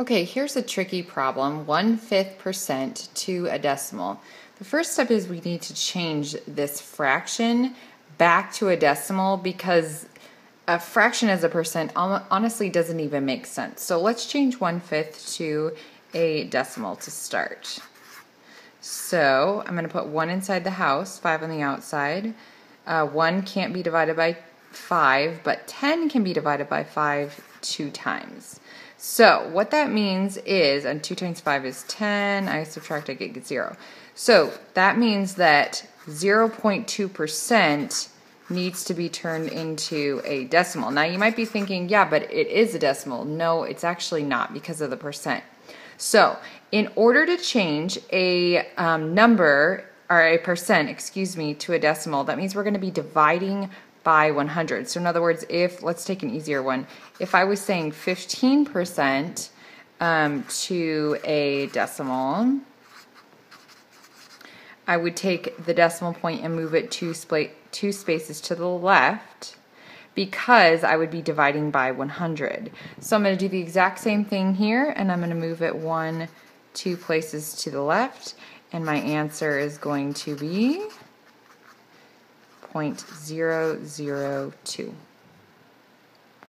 Okay, here's a tricky problem, one-fifth percent to a decimal. The first step is we need to change this fraction back to a decimal because a fraction as a percent honestly doesn't even make sense. So let's change one-fifth to a decimal to start. So I'm going to put 1 inside the house, 5 on the outside. Uh, 1 can't be divided by 5, but 10 can be divided by 5 two times. So what that means is, and 2 times 5 is 10, I subtract, I get 0. So that means that 0.2% needs to be turned into a decimal. Now you might be thinking, yeah, but it is a decimal. No, it's actually not because of the percent. So in order to change a um, number, or a percent, excuse me, to a decimal, that means we're going to be dividing by 100. So in other words, if, let's take an easier one, if I was saying 15% um, to a decimal, I would take the decimal point and move it two, two spaces to the left because I would be dividing by 100. So I'm going to do the exact same thing here and I'm going to move it one, two places to the left and my answer is going to be 0.002.